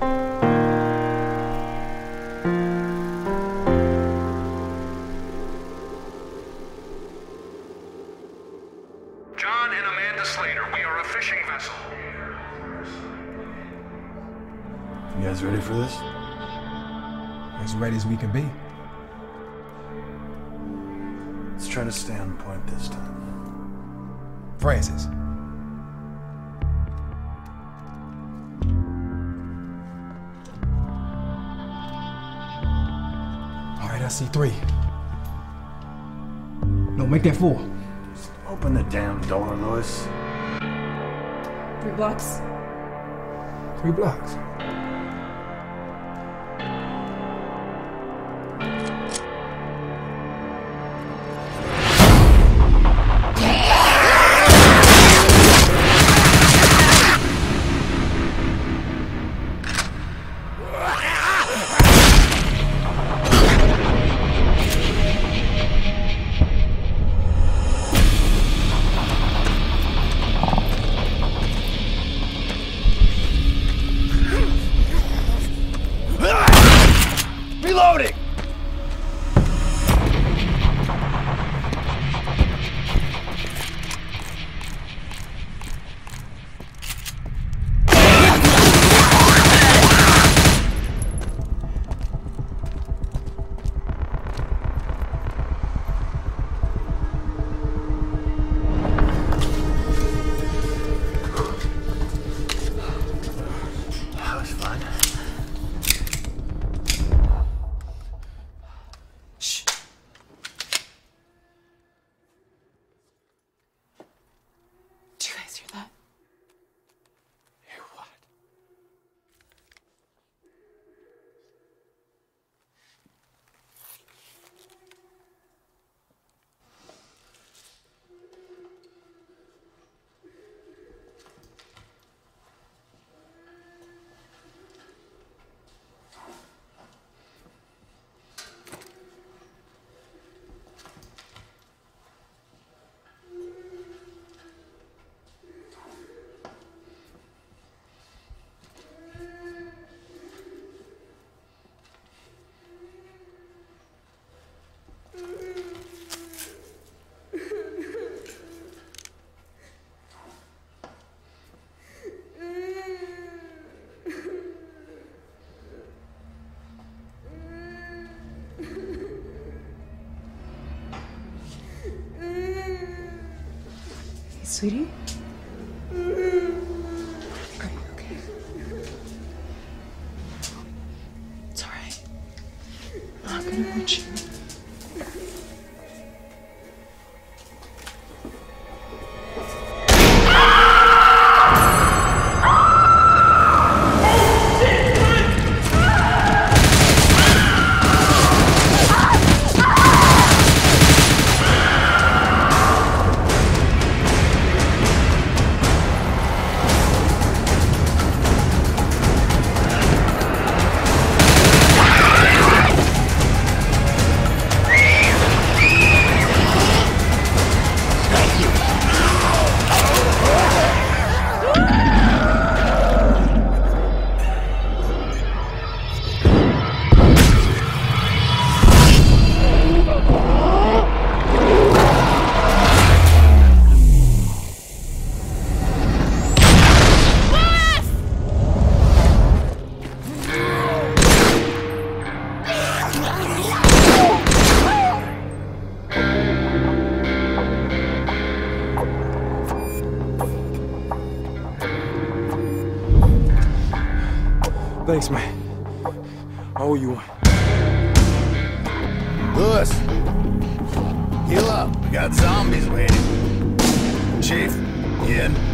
John and Amanda Slater, we are a fishing vessel. You guys ready for this? As ready as we can be. Let's try to stay on point this time. Francis. I see three. No, make that four. Open the damn door, Louis. Three blocks. Three blocks. Sweetie? Thanks, man. I owe you one. Louis, heal up. We got zombies waiting. Chief, in?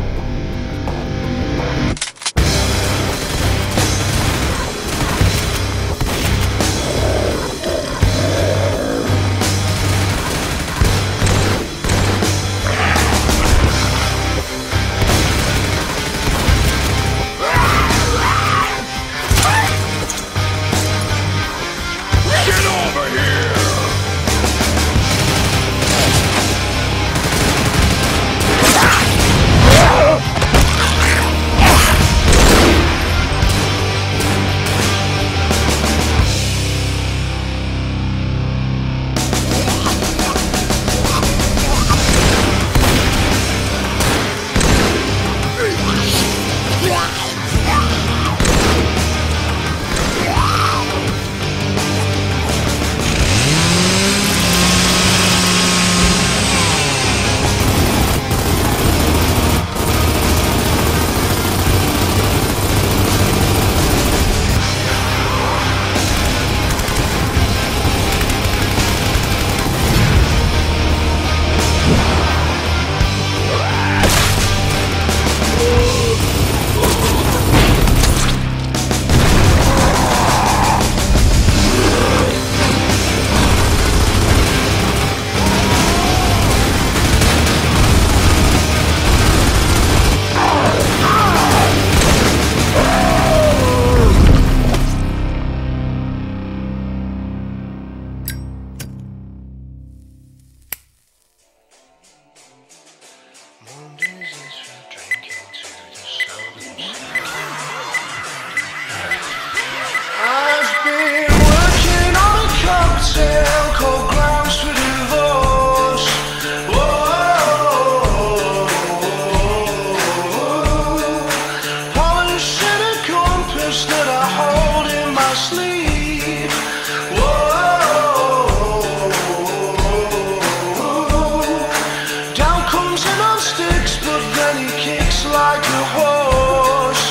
Down comes him on sticks, but then he kicks like a horse.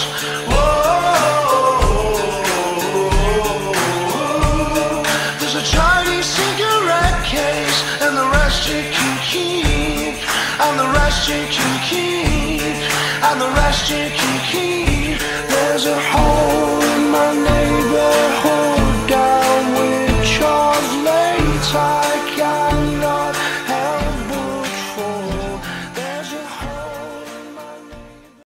Whoa. There's a tiny cigarette case, and the rest you can keep, and the rest you can keep, and the rest you can keep. There's a